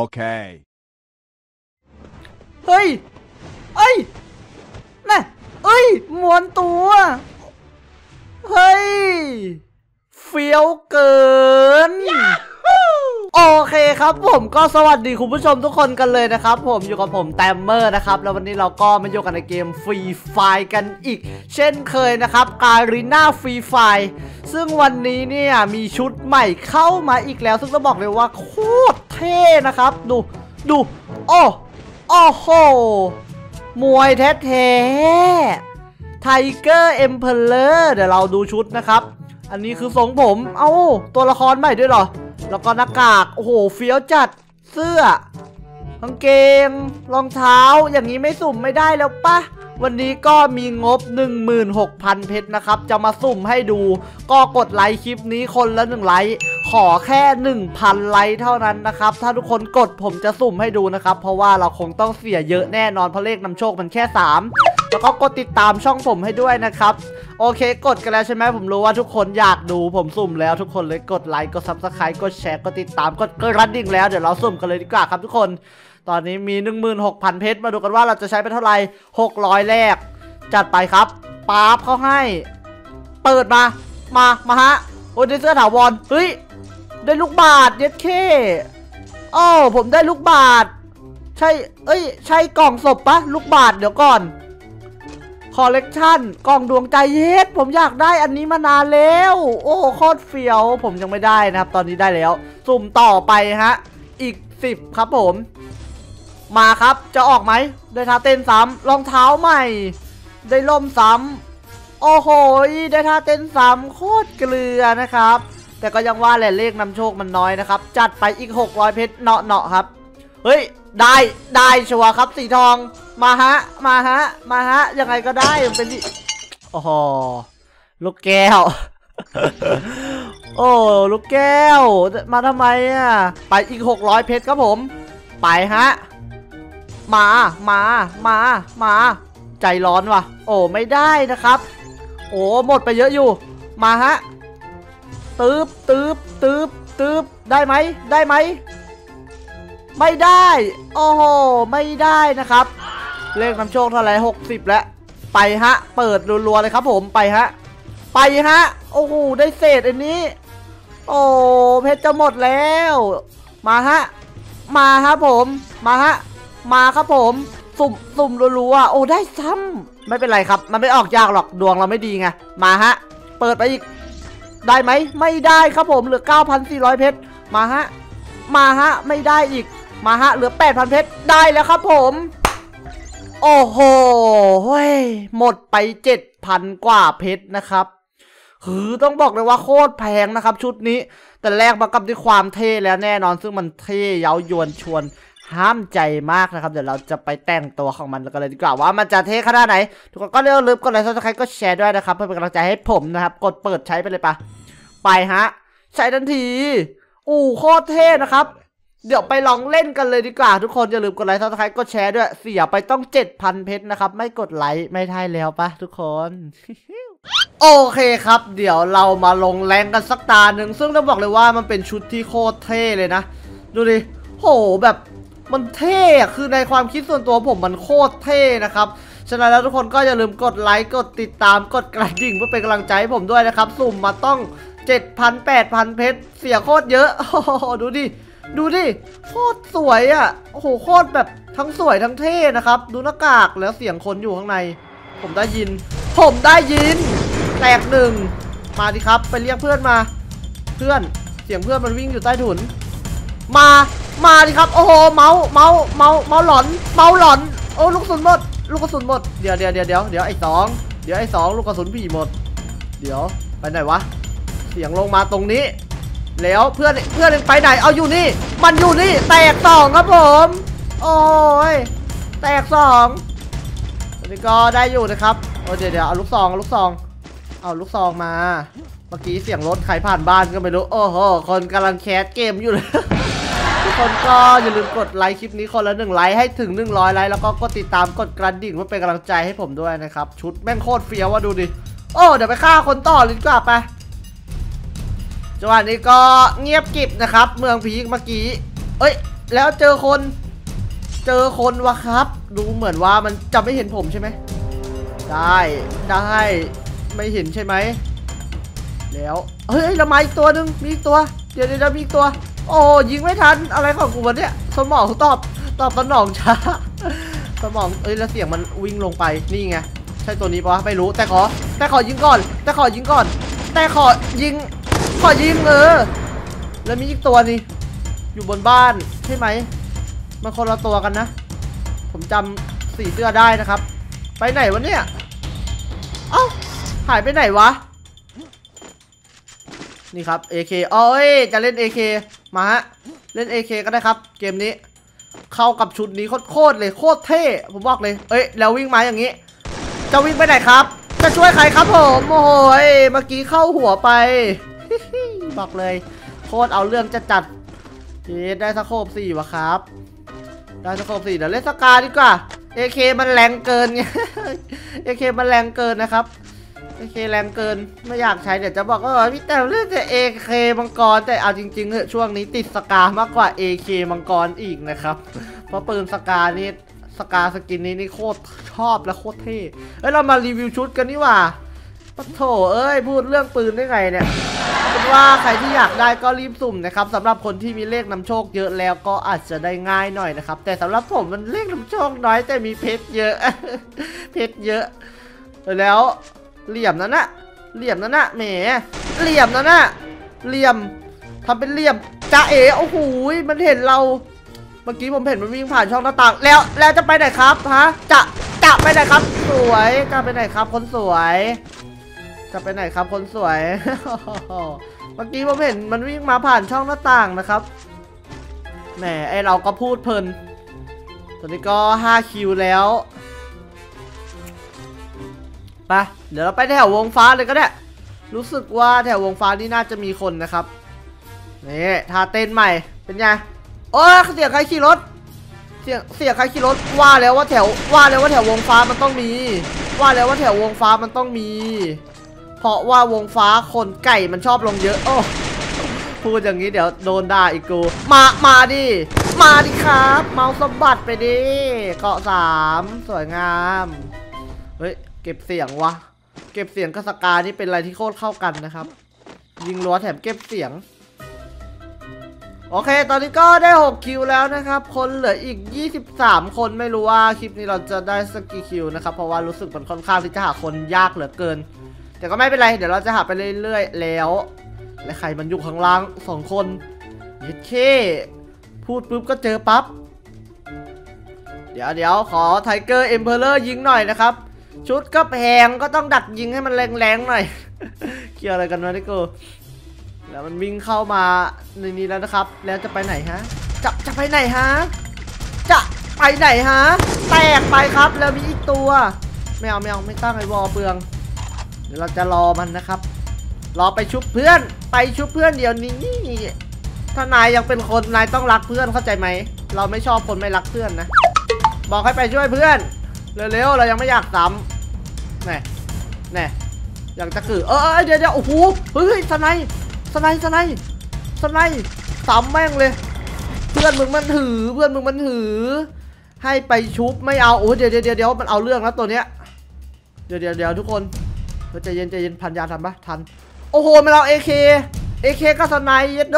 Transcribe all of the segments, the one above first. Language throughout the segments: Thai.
Okay. เฮ้ย เอ้ยน่ะเอ้ยมวนตัว เฮ้ย เฟี้ยวเกิน โอเคครับผมก็สวัสดีคุณผู้ชมทุกคนกันเลยนะครับ ผมอยู่กับผมแตมเมอร์นะครับ แล้ววันนี้เราก็มาอยู่กันในเกม Free Fire กันอีก เช่นเคยนะครับ Garena Free Fire ซึ่งวันนี้เนี่ยมีชุดใหม่เข้ามาอีกแล้ว ซึ่งต้องบอกเลยว่าโคตรเท่นะครับ ดูดูโอ้โอ้โหมวยแท้ๆ Tiger Emperor เดี๋ยวเราดูชุดนะครับ อันนี้คือทรงผม เอ้าตัวละครใหม่ด้วยเหรอ แล้วก็หน้ากาก โอ้โหเฟี้ยวจัดเสื้อกางเกง รองเท้าอย่างนี้ไม่สุ่มไม่ได้แล้วปะ วันนี้ก็มีงบ 16,000 เพชรนะครับ จะมาสุ่มให้ดู ก็กดไลค์คลิปนี้คนละ1ไลค์ขอแค่ 1,000 ไลค์เท่านั้นนะครับ ถ้าทุกคนกดผมจะสุ่มให้ดูนะครับ เพราะว่าเราคงต้องเสียเยอะแน่นอนเพราะเลขนำโชคมันแค่ 3 แล้วก็กดติดตามช่องผมให้ด้วยนะครับโอเค กดกันแล้วใช่ไหมผมรู้ว่าทุกคนอยากดูผมสุ่มแล้วทุกคนเลยกดไลค์กด subscribe กดแชร์กดติดตามกดกระดิ่งแล้วเดี๋ยวเราสุ่มกันเลยดีกว่าครับทุกคน ตอนนี้มี 16,000 เพชร มาดูกันว่าเราจะใช้ไปเท่าไหร่600 แรก จัดไปครับป๊าบเขาให้ เปิดมา มา มาฮะ โอ้ยได้เสื้อถาวร เฮ้ย ได้ลูกบาทเย็ดเคอ้ผมได้ลูกบาท ใช่ เอ้ย ใช่กล่องศพปะลูกบาทเดี๋ยวก่อน คอลเลกชันกล่องดวงใจเย็ด ผมอยากได้อันนี้มานานแล้ว โอ้โคตรเฟี้ยว ผมยังไม่ได้นะครับ ตอนนี้ได้แล้ว สุ่มต่อไปฮะ อีก 10 ครับผม มาครับจะออกไหมได้ท่าเต้นซ้ำรองเท้าใหม่ ได้ล่มซ้ำโอ้โหได้ท่าเต้นซ้ำโคตรเกลือนะครับ แต่ก็ยังว่าแหละเลขนำโชคมันน้อยนะครับ จัดไปอีก 600 เพชรเนาะเนาะครับ เฮ้ย ได้ได้ชัวร์ครับสีทองมาฮะมาฮะมาฮะยังไงก็ได้มันเป็นที่โอ้โหลูกแก้วโอ้ลูกแก้ว มาทำไมอะ ไปอีก 600 เพชรครับผม ไปฮะ มา มา มา มา ใจร้อนว่ะ โอ้ไม่ได้นะครับ โอ้หมดไปเยอะอยู่ มาฮะตืบตืบตืบตืบได้ไหม ได้ไหม ไม่ได้ โอ้โห ไม่ได้นะครับ เลขนำโชคเท่าไหร่หกสิบแล้ว ไปฮะ เปิดรัวๆเลยครับผมไปฮะ ไปฮะ โอ้โห ได้เศษอันนี้ โอ้ เพชรจะหมดแล้ว มาฮะ มาฮะผม มาฮะ มาครับผม สุ่มสุ่มรัวๆโอ้ได้ซ้ำไม่เป็นไรครับ มันไม่ออกยากหรอกดวงเราไม่ดีไงมาฮะ เปิดไปอีกได้ไหมไม่ได้ครับผมเหลือ 9,400 เพชรมาฮะมาฮะไม่ได้อีกมาฮะเหลือ 8,000 เพชรได้แล้วครับผม โอ้โหเฮ้หมดไป 7,000 กว่าเพชรนะครับคือต้องบอกเลยว่าโคตรแพงนะครับ ชุดนี้ แต่แรกมากับด้วยความเท่แล้วแน่นอนซึ่งมันเท่เย้ายวนชวน ห้ามใจมากนะครับ เดี๋ยวเราจะไปแต่งตัวของมันกันเลยดีกว่าว่ามันจะเท่ขนาดไหน ทุกคนก็อย่าลืมกดไลค์ subscribe ก็แชร์ด้วยนะครับ เพื่อเป็นกำลังใจให้ผมนะครับ กดเปิดใช้ไปเลยปะไปฮะ ใช้ทันที อู้โคตรเท่นะครับ เดี๋ยวไปลองเล่นกันเลยดีกว่า ทุกคนอย่าลืมกดไลค์ subscribe กดแชร์ด้วย เสียไปต้อง7,000เพชรนะครับ ไม่กดไลค์ไม่ได้แล้วปะทุกคนโอเคครับ เดี๋ยวเรามาลงแรงกันสักตาหนึ่งซึ่งต้องบอกเลยว่ามันเป็นชุดที่โคตรเท่เลยนะ ดูดิโหแบบ มันเท่คือในความคิดส่วนตัวผมมันโคตรเท่นะครับฉะนั้นแล้วทุกคนก็อย่าลืมกดไลค์กดติดตามกดกระดิ่งเพื่อเป็นกำลังใจให้ผมด้วยนะครับ สุ่มมาต้อง 7,000 8,000 เพชร เสียโคตรเยอะโอ้โหดูดิ ดูดิ โคตรสวยอะ โอ้โหโคตรแบบทั้งสวยทั้งเท่นะครับ ดูหน้ากากแล้วเสียงคนอยู่ข้างใน ผมได้ยิน ผมได้ยิน แตกหนึ่ง มาดิครับ ไปเรียกเพื่อนมา เพื่อน เสียงเพื่อนมันวิ่งอยู่ใต้ถุน มา มาดิครับ โอ้โห เมาส์เมาส์เมาส์เมาส์หลอน เมาส์หลอน โอ้ลูกกระสุนหมด ลูกกระสุนหมด เดี๋ยวเดี๋ยวเดี๋ยวเดี๋ยวเดี๋ยวไอ้สองเดี๋ยวไอ้สองลูกกระสุนผีหมด เดี๋ยวไปไหนวะ เสียงลงมาตรงนี้ แล้วเพื่อนเพื่อนไปไหน เอาอยู่นี่ มันอยู่นี่ แตกสองครับผม โอ้ย แตกสองอันนี้ก็ได้อยู่นะครับโอ้เดี๋ยวเดี๋ยวเอาลูกซองเอาลูกซอง เอาลูกซองมา เมื่อกี้เสียงรถใครผ่านบ้านก็ไม่รู้ โอ้โห คนกำลังแคสเกมอยู่เลย ทุกคนก็อย่าลืมกดไลค์คลิปนี้คนละหนึ่งไลค์ให้ถึง 100 ไลค์แล้วก็กดติดตามกดกระดิ่งเพื่อเป็นกำลังใจให้ผมด้วยนะครับ ชุดแม่งโคตรเฟี้ยวว่ะดูดิ โอ้เดี๋ยวไปฆ่าคนต่อเลยดีกว่าไปจังหวะนี้ก็เงียบกิบนะครับ เมืองผีเมื่อกี้ เอ้ย แล้วเจอคน เจอคนวะครับ ดูเหมือนว่ามันจะไม่เห็นผมใช่ไหม ได้ได้ไม่เห็นใช่ไหมแล้วเฮ้ยละไมาอีกตัวหนึ่งมีอีกตัว เดี๋ยวเดี๋ยวมีอีกตัว โอ้ยิงไม่ทันอะไรของกูวะเนี่ยสมองตอบตอบสนองช้าสมองเอ้ยแล้วเสียงมันวิ่งลงไปนี่ไงใช่ตัวนี้ปะไม่รู้แต่ขอ แต่ขอยิงก่อน แต่ขอยิงก่อน แต่ขอยิง ขอยิงเออแล้วมีอีกตัวนี่อยู่บนบ้านใช่ไหมมันคนละตัวกันนะ ผมจำสีเสื้อได้นะครับ ไปไหนวะเนี่ยเอ้าหายไปไหนวะนี่ครับ AK โอ้ยจะเล่น AK มาฮะ เล่น AK ก็ได้ครับ เกมนี้ เข้ากับชุดนี้โคตรเลยโคตรเท่ ผมบอกเลย เอ้ย แล้ววิ่งมาอย่างนี้ จะวิ่งไปไหนครับ จะช่วยใครครับผม โอ้โหยเมื่อกี้เข้าหัวไป บอกเลย โคตรเอาเรื่องจะจัดเฮ้ได้สโคบสี่วะครับ ได้สโคบสี่เดี๋ยวเล่นสกาดีกว่า AK มันแรงเกินไง AK มันแรงเกินนะครับ AK แรงเกินไม่อยากใช้เดี๋ยวจะบอกว่าพี่แต่เล่นแต่ AK มังกรแต่เอาจริงๆเถอะช่วงนี้ติดสกามากกว่า AK มังกรอีกนะครับ เพราะปืนสกานี่สกาสกินนี้นี่โคตรชอบและโคตรเท่เอ้ยเรามารีวิวชุดกันนี่ว่าปะโถเอ้ยพูดเรื่องปืนได้ไงเนี่ยเป็นว่าใครที่อยากได้ก็รีบสุ่มนะครับสำหรับคนที่มีเลขนำโชคเยอะแล้วก็อาจจะได้ง่ายหน่อยนะครับ แต่สำหรับผมมันเลขนำโชคน้อยแต่มีเพชรเยอะเพชรเยอะแล้ว เหลี่ยมนั่นน่ะเหลี่ยมนั่นน่ะแหม เหลี่ยมนั่นน่ะเหลี่ยมทำเป็นเหลี่ยมจ้าเอ๋โอ้โหมันเห็นเรา เมื่อกี้ผมเห็นมันวิ่งผ่านช่องหน้าต่าง แล้วแล้วจะไปไหนครับฮะจะจะไปไหนครับ สวยจะไปไหนครับ คนสวย จะไปไหนครับคนสวย เมื่อกี้ผมเห็นมันวิ่งมาผ่านช่องหน้าต่างนะครับ แหมไอเราก็พูดเพลิน ตอนนี้ก็5คิวแล้ว ไป เดี๋ยวเราไปแถววงฟ้าเลยก็ได้ รู้สึกว่าแถววงฟ้านี่น่าจะมีคนนะครับ นี่ท่าเต้นใหม่ เป็นไง โอ้ยเสียงใครขี่รถ เสียงเสียงใครขี่รถ ว่าแล้วว่าแถว ว่าแล้วว่าแถววงฟ้ามันต้องมี ว่าแล้วว่าแถววงฟ้ามันต้องมี เพราะว่าวงฟ้าคนไก่มันชอบลงเยอะ โอ้พูดอย่างนี้เดี๋ยวโดนด่าอีกกู มา มาดิ มาดิครับ เมาสมบัติไปดิ เกาะสาม สวยงาม เฮ้ย เก็บเสียงวะ เก็บเสียงกับสกานี่เป็นอะไรที่โคตรเข้ากันนะครับ ยิงรั้วแถมเก็บเสียง โอเค ตอนนี้ก็ได้ 6 คิวแล้วนะครับ คนเหลืออีก 23 คนไม่รู้ว่าคลิปนี้เราจะได้สักกี่คิวนะครับ เพราะว่ารู้สึกมันค่อนข้างที่จะหาคนยากเหลือเกิน แต่ก็ไม่เป็นไร เดี๋ยวเราจะหาไปเรื่อยๆแล้ว และใครมันอยู่ข้างล่างสองคนเย็ดเคพูดปุ๊บก็เจอปั๊บ เดี๋ยวเดี๋ยวขอ Tiger Emperor ยิงหน่อยนะครับ ชุดก็แพงก็ต้องดักยิงให้มันแรงๆหน่อย เกี่ยวอะไรกันวะนี่กูแล้วมันวิ่งเข้ามาในนี้แล้วนะครับ แล้วจะไปไหนฮะ จะจะไปไหนฮะ จะไปไหนฮะ แตกไปครับ แล้วมีอีกตัว ไม่เอาไม่เอาไม่ตั้งไอ้วอเปลือง เดี๋ยวเราจะรอมันนะครับ รอไปชุบเพื่อน ไปชุบเพื่อนเดี๋ยวนี้ ถ้านายยังเป็นคนนายต้องรักเพื่อนเข้าใจไหม เราไม่ชอบคนไม่รักเพื่อนนะ บอกให้ไปช่วยเพื่อน เร็วๆเรายังไม่อยากซ้ำแน่แน่อยากจะคือเออเออเดี๋ยวเดี๋ยวโอ้โหเฮ้ย snipe snipe snipe snipe ซ้ำแม่งเลย เพื่อนมึงมันถือเพื่อนมึงมันถือ ให้ไปชุบไม่เอาโอ้เดี๋ยวเดี๋ยวเดี๋ยวมันเอาเรื่องแล้วตัวเนี้ยเดี๋ยวเดี๋ยวเดี๋ยวทุกคนใจเย็นใจเย็นพันยาทันปะทันโอ้โหมันเอาเอเคเอเคก็สไนเย็ดโด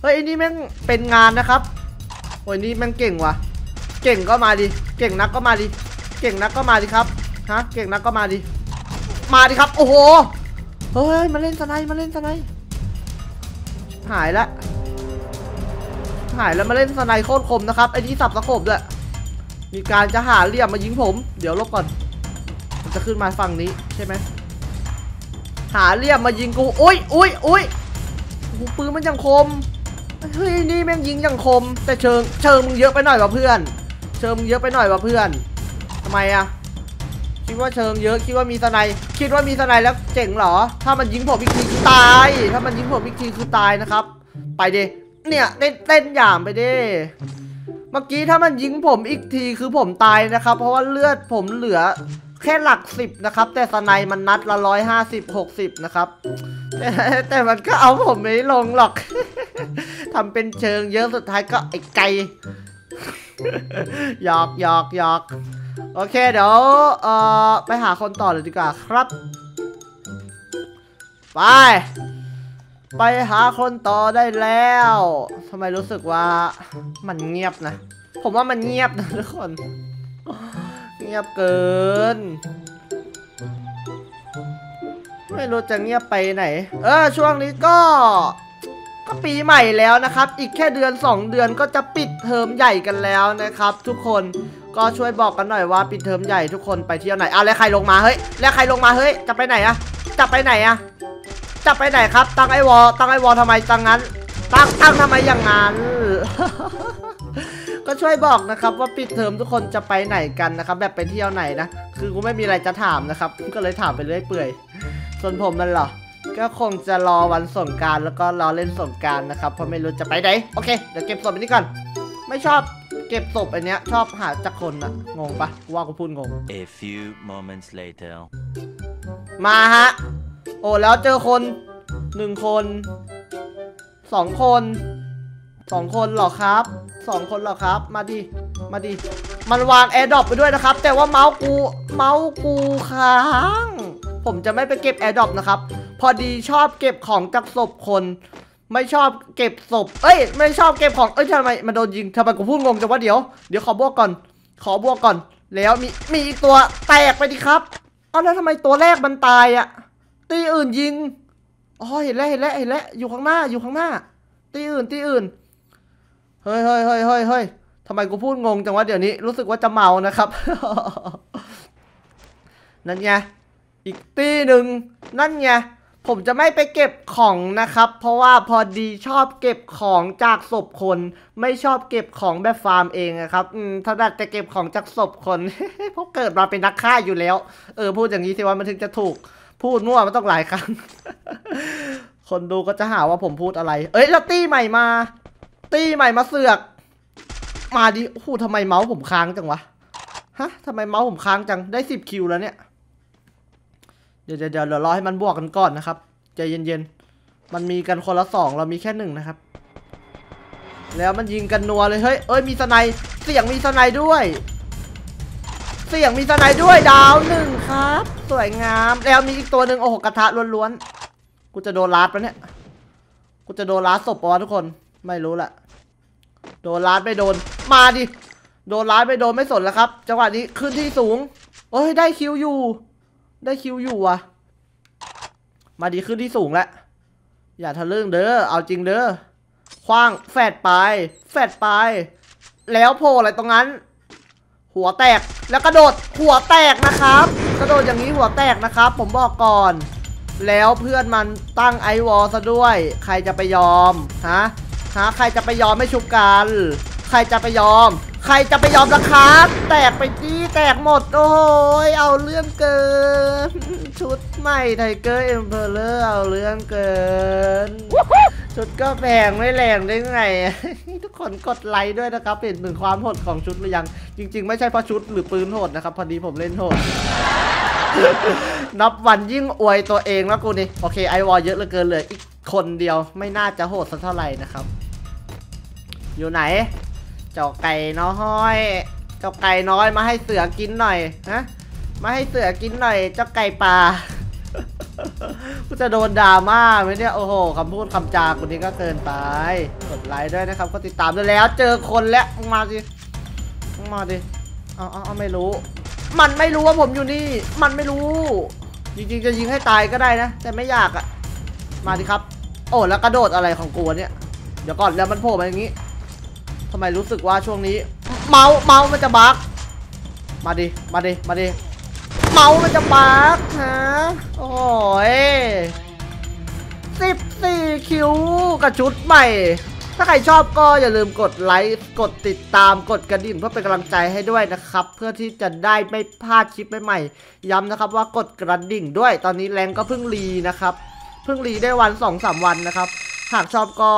เฮ้ยอันนี้แม่งเป็นงานนะครับโอ้ยนี่แม่งเก่งว่ะ เก่งก็มาดิ เก่งนักก็มาดิ เก่งนักก็มาดิครับฮะเก่งนักก็มาดิ มาดิครับ โอ้โห เฮ้ย มาเล่นสไนมาเล่นสไนหายละ หายแล้วมาเล่นสไนโคตรคมนะครับ ไอ้นี่สับสะโขบด้วยมีการจะหาเหลี่ยมมายิงผม เดี๋ยวลบก่อน มันจะขึ้นมาฝั่งนี้ใช่ไหม หาเหลี่ยมมายิงกู อุ้ยอุ้ยอุ้ยปืนมันยังคม เฮ้ย นี่แม่งยิงย่างคม แต่เชิง เชิงมึงเยอะไปหน่อยว่ะเพื่อน เชิงเยอะไปหน่อยว่ะเพื่อนทำไมอะคิดว่าเชิงเยอะคิดว่ามีสไนคิดว่ามีสไนแล้วเจ๋งเหรอ ถ้ามันยิงผมอีกทีคือตาย ถ้ามันยิงผมอีกทีคือตายนะครับ ไปดิเนี่ยเต้นเต้นอย่างไปดิเมื่อกี้ถ้ามันยิงผมอีกทีคือผมตายนะครับ เพราะว่าเลือดผมเหลือแค่หลักสิบนะครับ แต่สไนมันนัดละร้อยห้าสิบหกสิบนะครับแต่แต่มันก็เอาผมไม่ลงหรอกทำเป็นเชิงเยอะสุดท้ายก็ไอ้ไก่ หยอกหยอกหยอกโอเคเดี๋ยวเอ่อไปหาคนต่อเลยดีกว่าครับ ไป ไปหาคนต่อได้แล้วทำไมรู้สึกว่ามันเงียบนะ ผมว่ามันเงียบนะทุกคน เงียบเกิน ไม่รู้จะเงียบไปไหน เออช่วงนี้ก็ ก็ปีใหม่แล้วนะครับ อีกแค่เดือน 2 เดือนก็จะปิดเทอมใหญ่กันแล้วนะครับ ทุกคนก็ช่วยบอกกันหน่อยว่าปิดเทอมใหญ่ทุกคนไปเที่ยวไหนอะแล้วใครลงมาเฮ้ยแล้วใครลงมาเฮ้ยจะไปไหนอะจะไปไหนอะจะไปไหนครับ ตั้งไอวอตั้งไอวอทำไมตั้งงั้น ตั้งตั้งทำไมอย่างนั้นก็ช่วยบอกนะครับว่าปิดเทอมทุกคนจะไปไหนกันนะครับแบบไปเที่ยวไหนนะคือกูไม่มีอะไรจะถามนะครับก็เลยถามไปเรื่อยเปื่อยส่วนผมมันเหรอ ก็คงจะรอวันสงกรารแล้วก็รอเล่นสงกรารนะครับเพราะไม่รู้จะไปไหนโอเคเดี๋ยวเก็บศพอันนี้ก่อน ไม่ชอบเก็บศพอันเนี้ยชอบหาจากคนอะงงปะว่ากูพูดงง A few moments later. มาฮะ โอ้แล้วเจอคนหนึ่งคนสองคนสองคนเหรอครับสองคนเหรอครับ มาดิมาดิมันวาง airdrop ไปด้วยนะครับ แต่ว่าเมาส์กูเมาส์กูค้าง ผมจะไม่ไปเก็บ airdrop นะครับ พอดีชอบเก็บของจากศพคน ไม่ชอบเก็บศพ เอ้ย ไม่ชอบเก็บของ เอ้ยทำไมมันโดนยิงทำไมกูพูดงงจังวะเดี๋ยว เดี๋ยวขอบวกก่อน ขอบวกก่อน แล้วมี มีอีกตัวแตกไปดิครับ เอาแล้วทำไมตัวแรกมันตายอะตีอื่นยิง อ๋อ เห็นแล้วเห็นแล้วเห็นแล้ว อยู่ข้างหน้า อยู่ข้างหน้า ตีอื่น ตีอื่น เฮ้ยเฮ้ยเฮ้ยเฮ้ยเฮ้ยทำไมกูพูดงงจังวะเดี๋ยวนี้ รู้สึกว่าจะเมานะครับ นั่นไง อีกตีหนึ่งนั่นไง ผมจะไม่ไปเก็บของนะครับ เพราะว่าพอดีชอบเก็บของจากศพคน ไม่ชอบเก็บของแบบฟาร์มเองนะครับอืมถ้าดัดจะเก็บของจากศพคน เพราะเกิดมาเป็นนักฆ่าอยู่แล้ว เออ พูดอย่างนี้สิว่ามันถึงจะถูก พูดมั่วมันต้องหลายครั้ง คนดูก็จะหาว่าผมพูดอะไร เอ้ยแล้วตี้ใหม่มา ตี้ใหม่มาเสือก มาดิโอ้โหทำไมเมาส์ผมค้างจังวะ ฮะทำไมเมาส์ผมค้างจัง ได้สิบคิวแล้วเนี่ย เดี๋ยวเดี๋ยวเดี๋ยวรอให้มันบวกกันก่อนนะครับใจเย็นๆ มันมีกันคนละสองเรามีแค่หนึ่งนะครับ แล้วมันยิงกันนัวเลยเฮ้ยเอ้ยมีสไนเสียงมีสไนด้วย เสียงมีสไนด้วยดาวหนึ่งครับ สวยงามแล้วมีอีกตัวหนึ่งโอ้โหกระทะล้วนๆกูจะโดนลาดปะเนี่ยกูจะโดนลาดศพปะทุกคนไม่รู้แหละโดนลาดไม่โดนมาดิโดนลาดไม่โดนไม่สนแล้วครับ จังหวะนี้ขึ้นที่สูงเอ้ยได้คิวอยู่ ได้คิวอยู่ว่ะ มาดีขึ้นที่สูงแล้ว อย่าทะลึ่งเด้อ เอาจริงเด้อ คว้างแฟดไป แฟดไป แล้วโผล่อะไรตรงนั้น หัวแตก แล้วกระโดด หัวแตกนะครับ กระโดดอย่างนี้หัวแตกนะครับ ผมบอกก่อน แล้วเพื่อนมันตั้งไอวอลซะด้วย ใครจะไปยอม ฮะ ฮะ ใครจะไปยอมไม่ชุบกัน ใครจะไปยอม ใครจะไปยอมล่ะครับแตกไปจี้แตกหมดโอ้ยเอาเรื่องเกิน ชุดใหม่ Tiger Emperor เอาเรื่องเกิน ชุดก็แพงไม่แรงได้ไง ทุกคนกดไลค์ด้วยนะครับเห็นถึงความโหดของชุดหรือยัง จริง ๆ ไม่ใช่เพราะชุดหรือปืนโหดนะครับ พอดีผมเล่นโหดนับวันยิ่งอวยตัวเองแล้วกูนี่โอเคไอวอลเยอะเหลือเกินเลยอีกคนเดียวไม่น่าจะโหดสักเท่าไหร่นะครับ อยู่ไหน เจ้าไก่น้อย เจ้าไก่น้อยมาให้เสือกินหน่อยนะมาให้เสือกินหน่อย เจ้าไก่ป่ากูจะโดนด่าม่าไหมเนี่ยโอ้โหคำพูดคำจากูนี้ก็เกินไปกดไลค์ด้วยนะครับ ก็ติดตามด้วยแล้ว เจอคนแล้วมาสิมาดิเอาเอาเอาไม่รู้ มันไม่รู้ว่าผมอยู่นี่ มันไม่รู้ จริงๆจะยิงให้ตายก็ได้นะ แต่ไม่อยากอะมาดิครับ โอ้แล้วกระโดดอะไรของกูเนี่ยเดี๋ยวก่อนแล้วมันโผล่มาอย่างนี้ำไมรู้สึกว่าช่วงนี้ เมาส์เมาส์มันจะบั๊กมาดิ มาดิ มาดิ เมาส์มันจะบั๊กฮะ โอ้ยสิบสี่คิวกับชุดใหม่ ถ้าใครชอบก็อย่าลืมกดไลค์ กดติดตาม กดกระดิ่งเพื่อเป็นกำลังใจให้ด้วยนะครับ เพื่อที่จะได้ไม่พลาดคลิปใหม่ๆ ย้ำนะครับว่ากดกระดิ่งด้วย ตอนนี้แรงก็เพิ่งรีนะครับ เพิ่งรีได้วัน2อสวันนะครับ หากชอบก็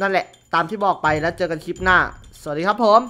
นั่นแหละ ตามที่บอกไปแล้วเจอกันคลิปหน้า สวัสดีครับผม